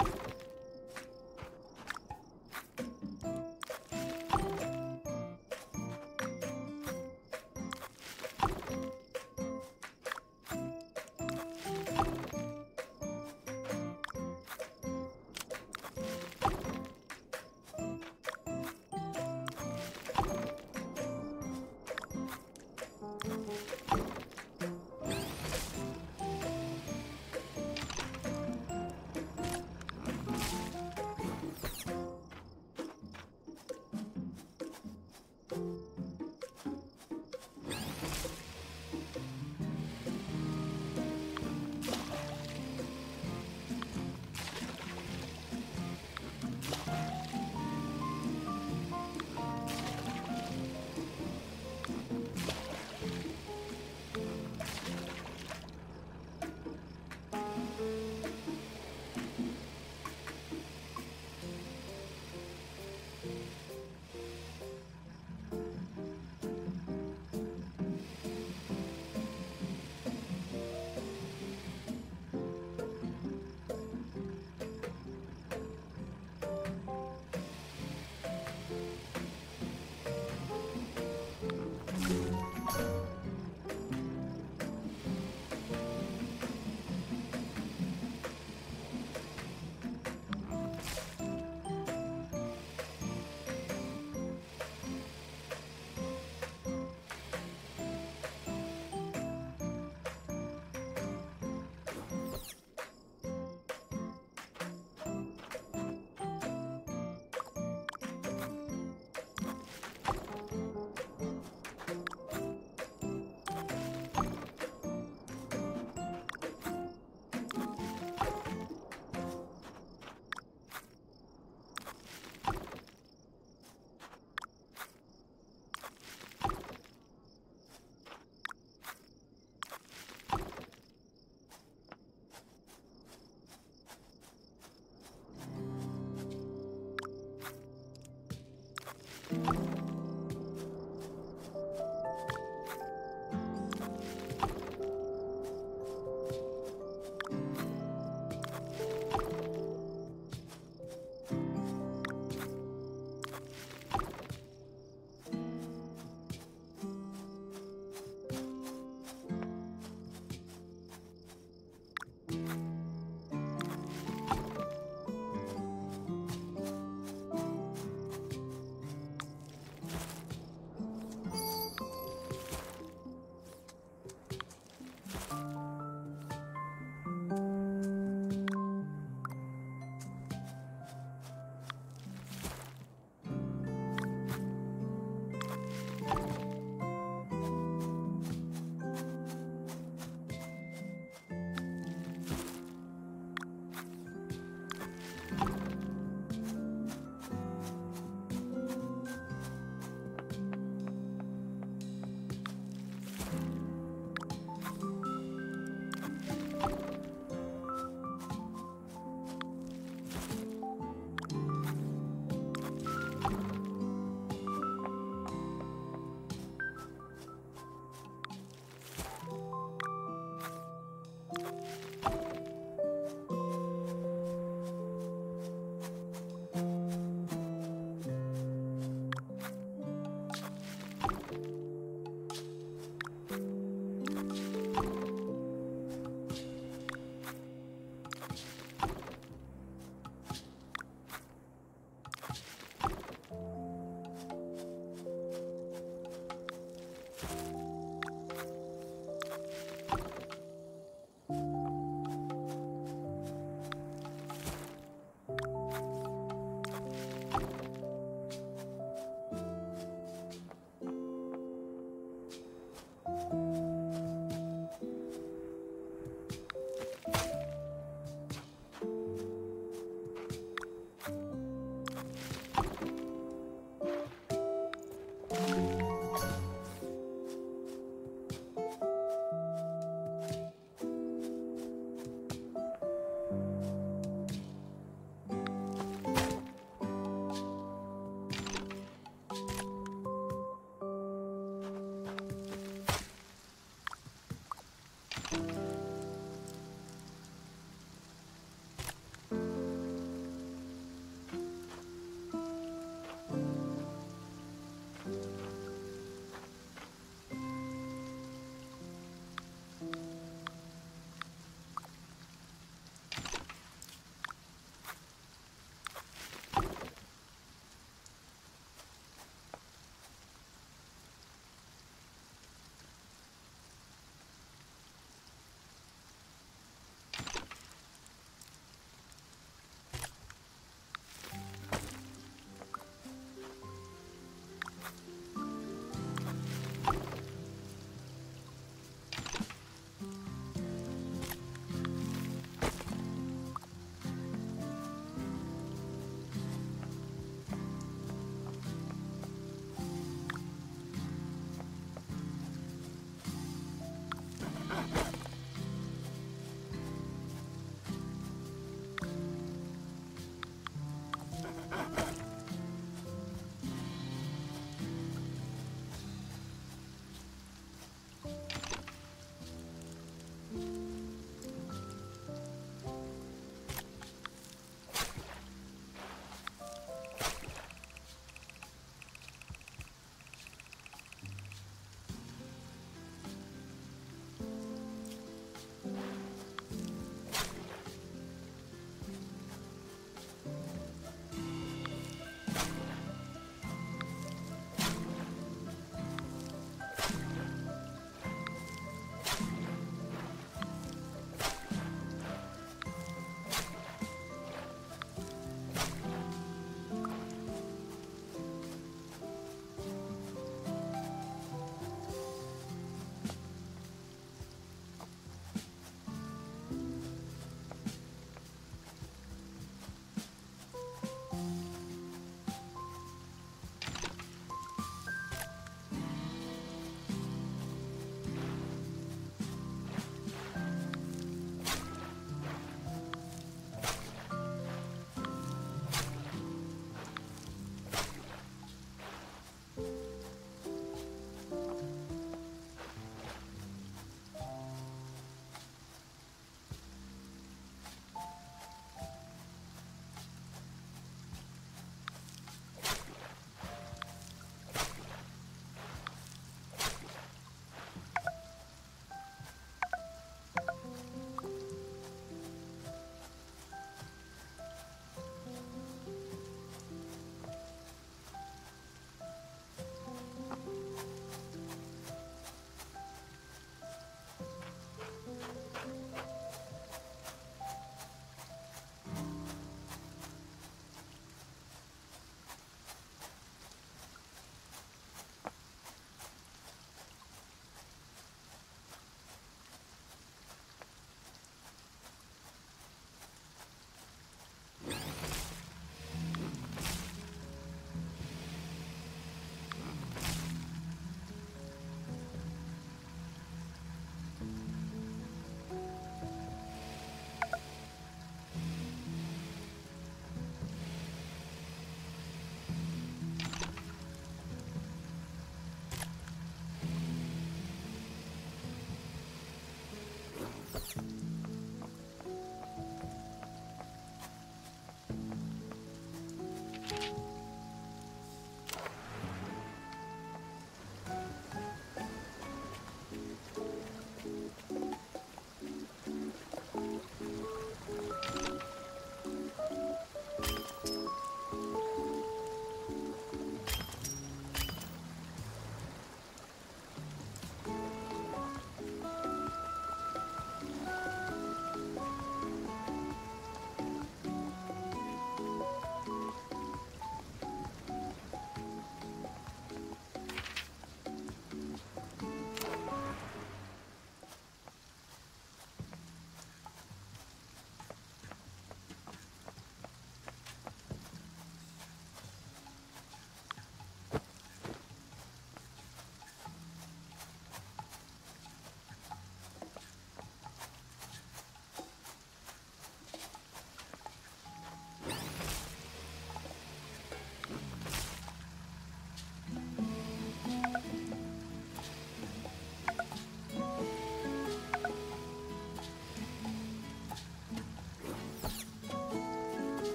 you